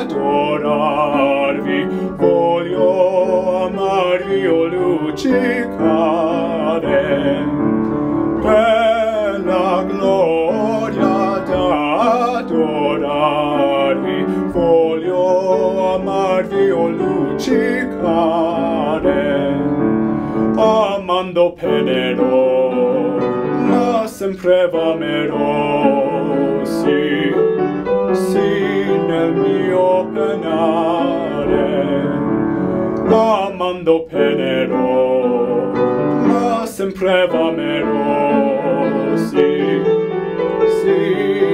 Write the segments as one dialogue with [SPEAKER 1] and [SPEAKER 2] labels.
[SPEAKER 1] adorarvi, voglio amarvi, o lucicare, per la gloria adorarvi voglio amarvi, o lucicare, amando penerò, ma sempre v'amerò, sì, mio penare amando penerò ma sempre v'amerò sì sì.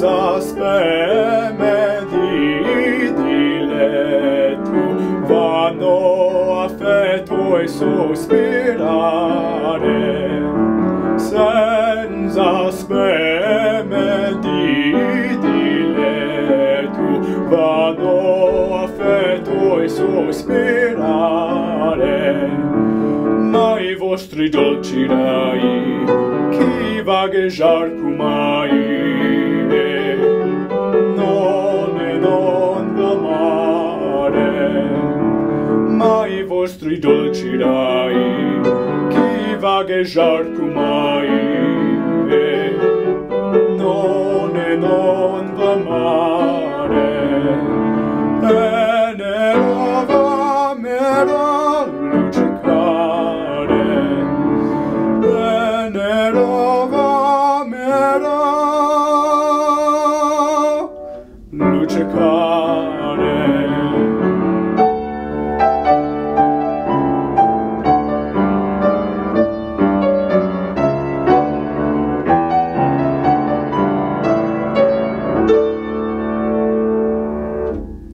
[SPEAKER 1] exaspe medidile tu vano e sospirare. Senza spe medidile tu vano affetui sospirare. Mai vostri dolci rai chi vagheggiar tu mai mai vostri dolci dai, chi vagheggiar tu mai, non e non va mare, è bene va mera lucicare, bene va mera lucicare.